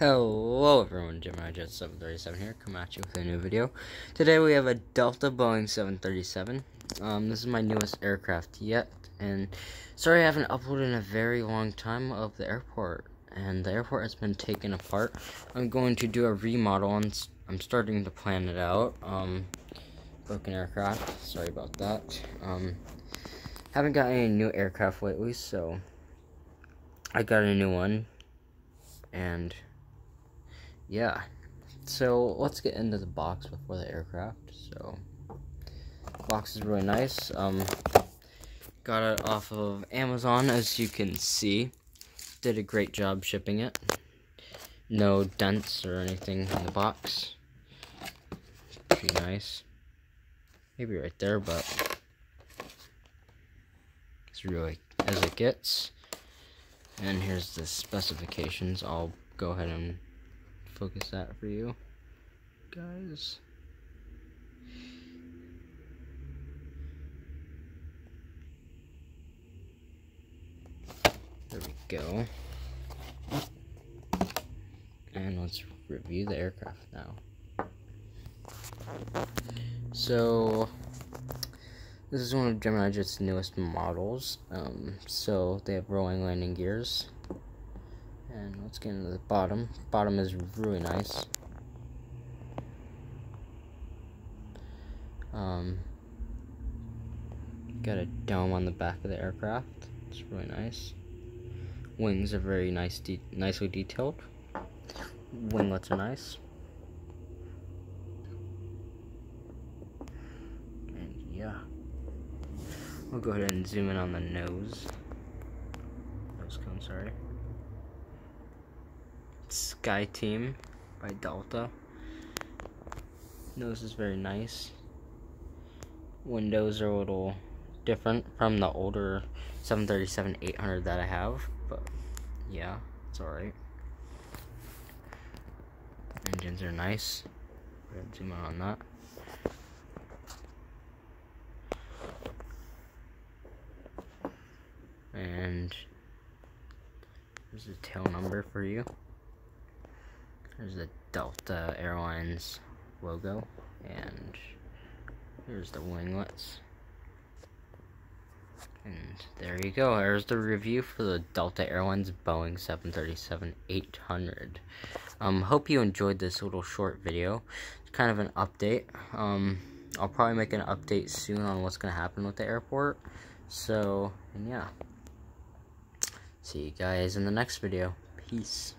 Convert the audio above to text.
Hello everyone, Gemini Jet 737 here, coming at you with a new video. Today we have a Delta Boeing 737. Um, this is my newest aircraft yet, and sorry I haven't uploaded in a very long time of the airport, and the airport has been taken apart. I'm going to do a remodel, and I'm starting to plan it out. Um, broken aircraft, sorry about that. Um, haven't got any new aircraft lately, so I got a new one, and yeah. So let's get into the box before the aircraft. So box is really nice. Um, got it off of Amazon, as you can see. Did a great job shipping it. No dents or anything in the box. Pretty nice. Maybe right there, but it's really as it gets. And here's the specifications. I'll go ahead and focus that for you guys. There we go. And let's review the aircraft now. So, this is one of Gemini Jet's newest models. Um, so, they have rolling landing gears. And let's get into the bottom. Bottom is really nice. Um, got a dome on the back of the aircraft. It's really nice. Wings are very nice, de nicely detailed. Winglets are nice. And yeah, we'll go ahead and zoom in on the nose. Nose cone, sorry. Sky Team by Delta. Nose is very nice. Windows are a little different from the older 737-800 that I have, but yeah, it's alright. Engines are nice. Go ahead zoom in on that. And there's a tail number for you. There's the Delta Airlines logo, and here's the winglets. And there you go. There's the review for the Delta Airlines Boeing 737-800. Um, hope you enjoyed this little short video. It's kind of an update. Um, I'll probably make an update soon on what's going to happen with the airport. So, and yeah. See you guys in the next video. Peace.